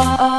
oh, oh. oh.